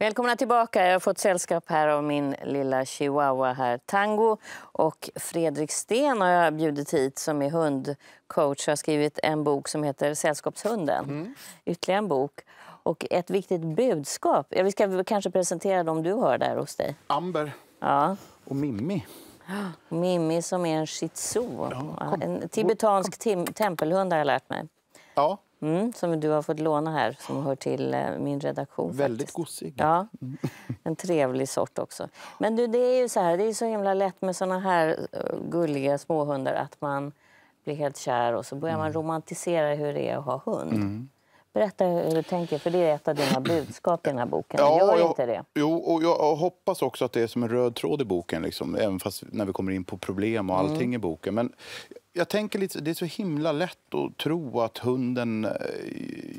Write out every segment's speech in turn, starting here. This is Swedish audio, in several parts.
Välkomna tillbaka. Jag har fått sällskap här av min lilla chihuahua här, Tango. Och Fredrik Sten har jag bjudit hit som är hundcoach. Jag har skrivit en bok som heter Sällskapshunden. Mm. Ytterligare en bok. Och ett viktigt budskap. Ja, vi ska kanske presentera dem du har där hos dig. Amber ja. och Mimmi. Mimmi som är en shih tzu. Ja, en tibetansk tempelhund har jag lärt mig. Ja. Mm, som du har fått låna här, som hör till eh, min redaktion. Väldigt gossig. Ja, mm. en trevlig sort också. Men du, det är ju så här, det är så himla lätt med såna här eh, gulliga småhundar att man blir helt kär och så börjar man mm. romantisera hur det är att ha hund. Mm. Berätta hur du tänker, för det är ett av dina budskap i den här boken. Ja, Gör jag, inte det? Jo, och jag hoppas också att det är som en röd tråd i boken, liksom, även fast när vi kommer in på problem och allting mm. i boken. Men jag tänker lite, det är så himla lätt att tro att hunden, eh,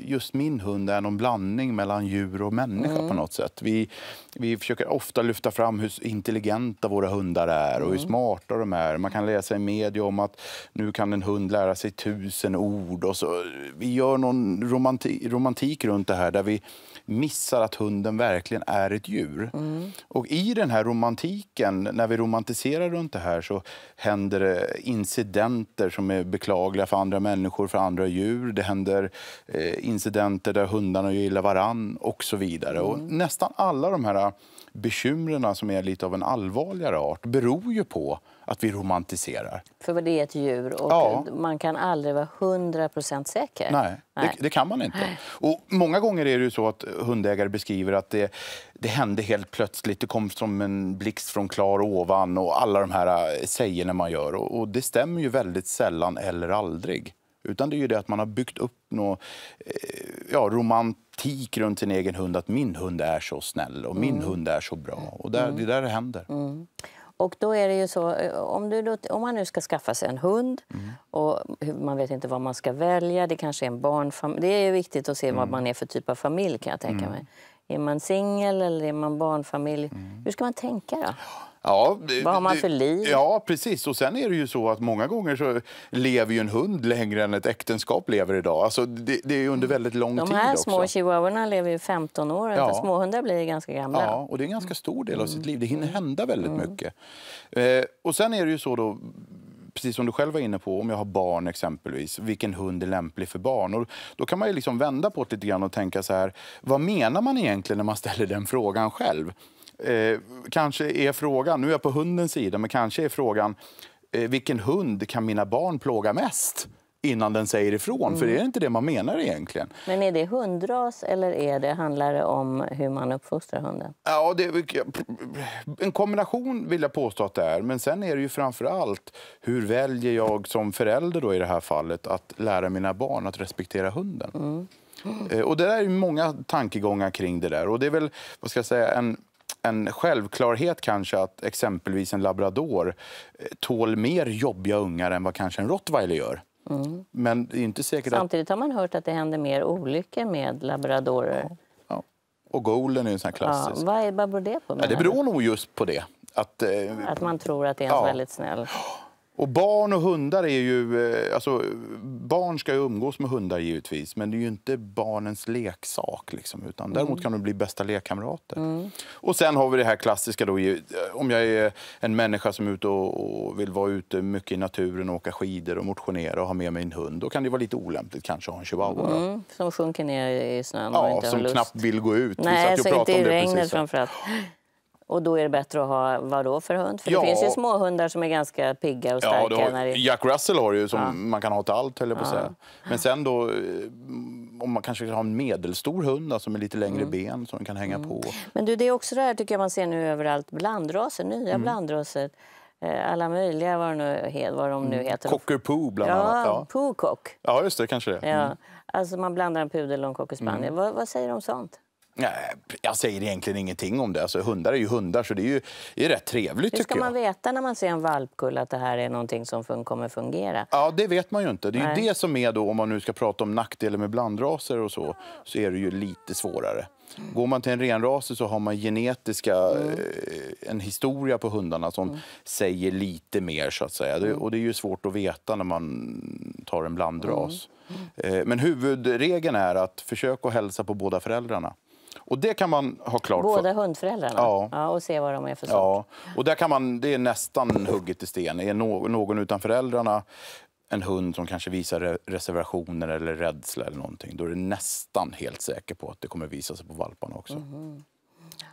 just min hund, är någon blandning mellan djur och människa mm. på något sätt. Vi, vi försöker ofta lyfta fram hur intelligenta våra hundar är och hur mm. smarta de är. Man kan läsa i media om att nu kan en hund lära sig tusen ord. Och så. Vi gör någon romantik, romantik runt det här där vi missar att hunden verkligen är ett djur. Mm. Och i den här romantiken, när vi romantiserar runt det här så händer det incidenter som är beklagliga för andra människor, för andra djur. Det händer eh, incidenter där hundarna gillar varann och så vidare. Mm. Och nästan alla de här bekymren som är lite av en allvarligare art beror ju på att vi romantiserar. För det är ett djur och ja. man kan aldrig vara 100% säker. Nej, Nej. Det, det, kan man inte. Och många gånger är det så att hundägare beskriver att det, det hände helt plötsligt, det kom som en blixt från klar ovan och alla de här sägerna man gör. Och, och det stämmer ju väldigt sällan eller aldrig. Utan det är ju det att man har byggt upp något, eh, ja, romantik runt sin egen hund. Att min hund är så snäll och min mm. hund är så bra. Och där, mm. det är där det händer. Mm. Och då är det ju så, eh, om, du om man nu ska skaffa sig en hund mm. och man vet inte vad man ska välja, det kanske är en barnfamilj. Det är viktigt att se mm. vad man är för typ av familj kan jag tänka mm. mig. Är man singel eller är man barnfamilj? Mm. Hur ska man tänka då? Ja, Vad har man för liv? Ja, precis. Och sen är det ju så att många gånger så lever ju en hund längre än ett äktenskap lever idag. Alltså det, det är under väldigt lång De tid här också. små chihuahuorna lever ju 15 år. Ja. Småhundar blir ganska gamla. Ja, och det är en ganska stor del av sitt liv. Det hinner hända väldigt mm. mycket. Eh, och sen är det ju så då precis som du själv var inne på, om jag har barn exempelvis, vilken hund är lämplig för barn? Och då kan man ju liksom vända på det lite grann och tänka så här, vad menar man egentligen när man ställer den frågan själv? Eh, kanske är frågan, nu är jag på hundens sida, men kanske är frågan eh, vilken hund kan mina barn plåga mest? innan den säger ifrån. Mm. För det är inte det man menar egentligen. Men är det hundras eller är det, handlar det om hur man uppfostrar hunden? Ja, det, en kombination vill jag påstå att det är. Men sen är det ju framför allt hur väljer jag som förälder då i det här fallet att lära mina barn att respektera hunden. Mm. Mm. Och det är många tankegångar kring det där. Och det är väl, vad ska jag säga, en en självklarhet kanske att exempelvis en labrador eh, tål mer jobbiga ungar än vad kanske en rottweiler gör. Mm. Men det är inte säkert Samtidigt har man hört att det händer mer olyckor med labradorer. Ja, ja. Och golden är en sån klassisk. Ja, vad, beror det på? Ja, det beror nog just på det. Att, eh, att man tror att det är en väldigt snäll... Och barn och hundar är ju... Eh, alltså, barn ska ju umgås med hundar givetvis, men det är ju inte barnens leksak. Liksom, utan mm. Däremot kan de bli bästa lekkamrater. Mm. Och sen har vi det här klassiska då, om jag är en människa som är och, och, vill vara ute mycket i naturen, åka skidor och motionera och ha med mig en hund. Då kan det vara lite olämpligt kanske att ha en chihuahua. Mm. Som sjunker ner i snön ja, och inte som har lust. knappt vill gå ut. Nej, så inte i regnet framförallt. Och då är det bättre att ha vad då för hund? För ja. det finns ju små hundar som är ganska pigga och starka. Ja, har, Jack Russell har ju som ja. man kan ha till allt, höll på säga. Men sen då, eh, om man kanske har en medelstor hund som är lite längre mm. ben som kan hänga mm. på. Men du, det är också det här tycker jag man ser nu överallt, blandraser, nya mm. blandraser. Eh, alla möjliga, vad, nu, vad de nu mm. heter. Cocker bland ja, annat. Ja, Poocock. Ja, just det, kanske det. Ja. Mm. Alltså man blandar en pudel och en cocker spaniel. Mm. Vad, vad säger du om sånt? Nej, jag säger egentligen ingenting om det. Alltså, hundar är ju hundar, så det är ju är rätt trevligt. Hur ska man veta när man ser en valpkull att det här är någonting som fun kommer fungera? Ja, det vet man ju inte. Det är det som är då, om man nu ska prata om nackdelar med blandraser och så, så är det ju lite svårare. Går man till en renrase så har man genetiska, mm. en historia på hundarna som mm. säger lite mer så att säga. Det, mm. och det är ju svårt att veta när man tar en blandras. Mm. Mm. Eh, men huvudregeln är att försöka hälsa på båda föräldrarna. Och det kan man ha klart Båda för. hundföräldrarna? Ja. ja. Och se vad de är för sort? Ja, och där kan man, det är nästan hugget i sten. Är någon utan föräldrarna en hund som kanske visar re reservationer eller rädsla eller någonting, då är det nästan helt säker på att det kommer visa sig på valparna också. Mm.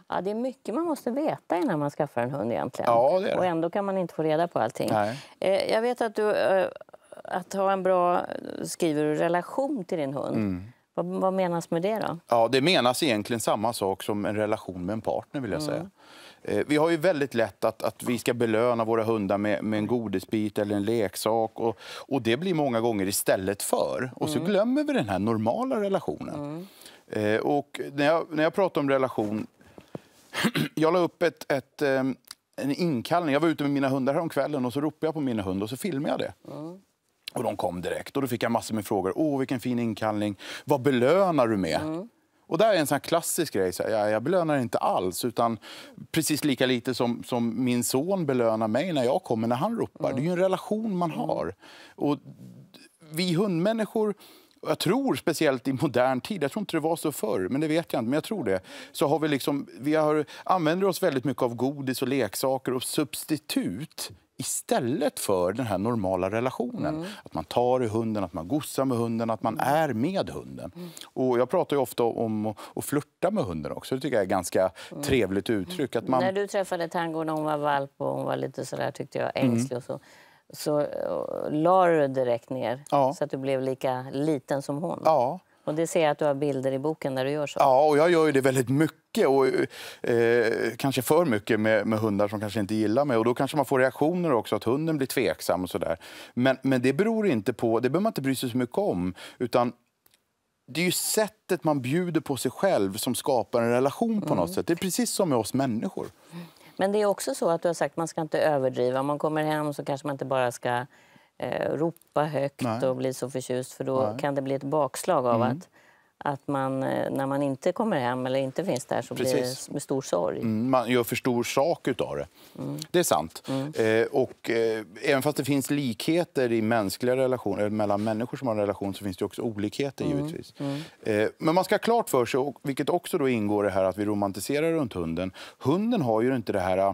Ja, det är mycket man måste veta innan man skaffar en hund egentligen. Ja, det det. Och ändå kan man inte få reda på allting. Nej. Eh, jag vet att du, eh, att ha en bra, skriver du, relation till din hund. Mm. Vad, vad menas med det då? Ja, det menas egentligen samma sak som en relation med en partner vill jag säga. Eh, Vi har ju väldigt lätt att, att vi ska belöna våra hundar med, med en godisbit eller en leksak. Och, och det blir många gånger istället för. Och så glömmer vi den här normala relationen. Eh, och när jag, när jag pratar om relation... jag la upp ett, ett, eh, en inkallning. Jag var ute med mina hundar häromkvällen och så ropade jag på mina hundar och så filmade jag det. Och de kom direkt. Och då fick jag massor med frågor. Åh, vilken fin inkallning. Vad belönar du med? Och där är en sån klassisk grej. Så här, ja, jag belönar inte alls. Utan precis lika lite som, som min son belönar mig när jag kommer när han ropar. Det är ju en relation man har. Och vi hundmänniskor jag tror speciellt i modern tid, jag tror inte det var så förr, men det vet jag inte, men jag tror det. Så har vi liksom, vi har, använder oss väldigt mycket av godis och leksaker och substitut istället för den här normala relationen. Att man tar i hunden, att man gossar med hunden, att man är med hunden. Och jag pratar ju ofta om att, flirta med hunden också. Det tycker jag är ett ganska trevligt uttryck. Att man, När du träffade Tango när hon var valp och hon var lite sådär tyckte jag Mm. ängslig och så. Så uh, la du direkt ner Ja. så att du blev lika liten som hon. ja, Och det ser jag att du har bilder i boken där du gör så. Ja, och jag gör ju det väldigt mycket. Och, eh, kanske för mycket med, med hundar som kanske inte gillar mig. Och då kanske man får reaktioner också, att hunden blir tveksam och sådär. Men, men det beror inte på, det behöver man inte bry sig så mycket om. Utan det är ju sättet man bjuder på sig själv som skapar en relation på något sätt. Det är precis som med oss människor. Men det är också så att du har sagt att man ska inte överdriva. Om man kommer hem så kanske man inte bara ska eh, ropa högt Nej. och bli så förtjust för då Nej. Mm. kan det bli ett bakslag av att, att man, eh, när man inte kommer hem eller inte finns där så blir Precis. det med stor sorg. Mm, Man gör för stor sak utav det. Det är sant. Eh, och, eh, även fast det finns likheter i mänskliga relationer, mellan människor som har en relation, så finns det också olikheter givetvis. Eh, men man ska ha klart för sig, och, vilket också då ingår i det här att vi romantiserar runt hunden. Hunden har ju inte det här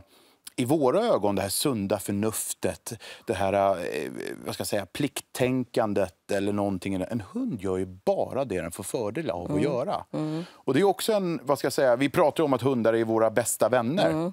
i våra ögon det här sunda förnuftet, det här eh, vad ska jag säga, plikttänkandet eller någonting. En hund gör ju bara det den får fördel av att göra. Och det är också en, vad ska jag säga, vi pratar om att hundar är våra bästa vänner.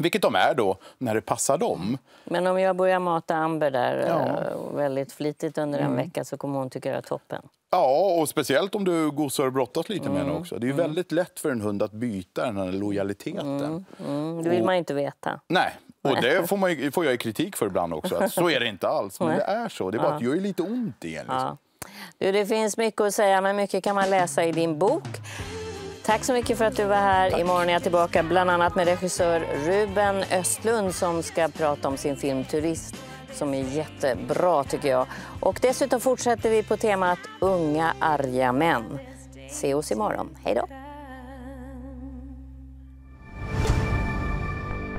Vilket de är då, när det passar dem. Men om jag börjar mata Amber där Ja. Mm. eh, väldigt flitigt under en vecka så kommer hon tycka det är toppen. Ja, och speciellt om du gosar och brottas lite med henne också. Det är ju väldigt lätt för en hund att byta den här lojaliteten. Mm, det vill man ju inte veta. Nej, och det får, man, får jag kritik för ibland också. Att så är det inte alls, men det är så. Det är bara att det gör lite ont igen. Liksom. Ja. Du, det finns mycket att säga, men mycket kan man läsa i din bok. Tack så mycket för att du var här. Imorgon är jag tillbaka bland annat med regissör Ruben Östlund som ska prata om sin film Turist som är jättebra tycker jag. Och dessutom fortsätter vi på temat unga arga män. Se oss imorgon. Hej då!